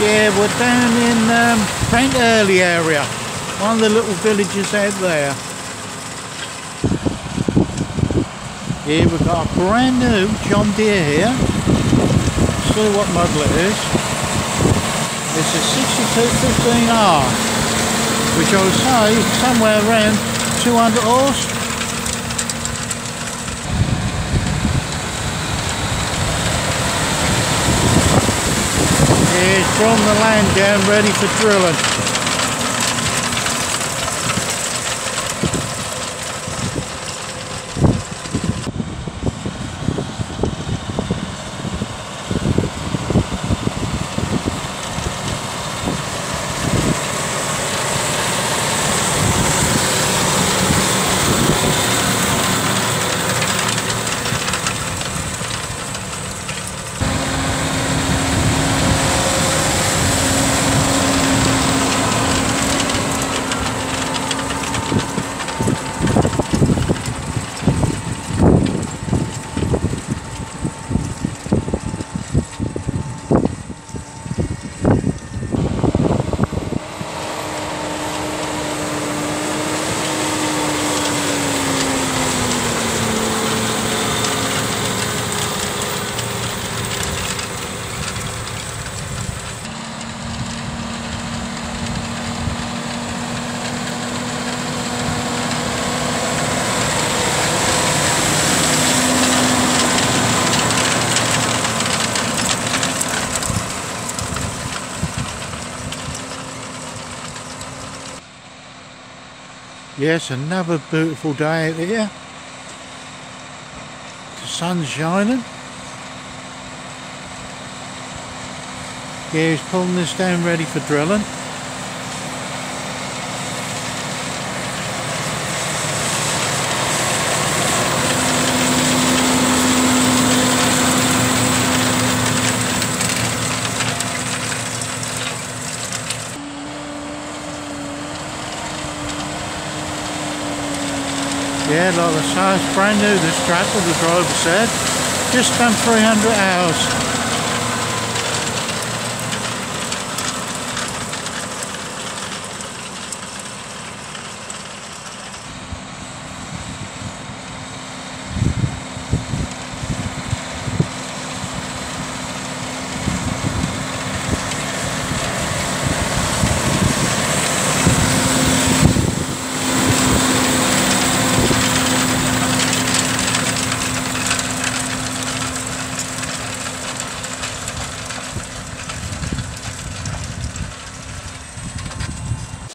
Yeah, we're down in um, Brent Eleigh area. One of the little villages out there. Here we've got a brand new John Deere here. See what model it is. It's a 6215R, which I would say somewhere around 200 horse. From the land down ready for drilling. Yes, another beautiful day out here. The sun's shining. Yeah, he's pulling this down ready for drilling. Yeah, say, it's brand new this tractor, the driver said. Just done 300 hours.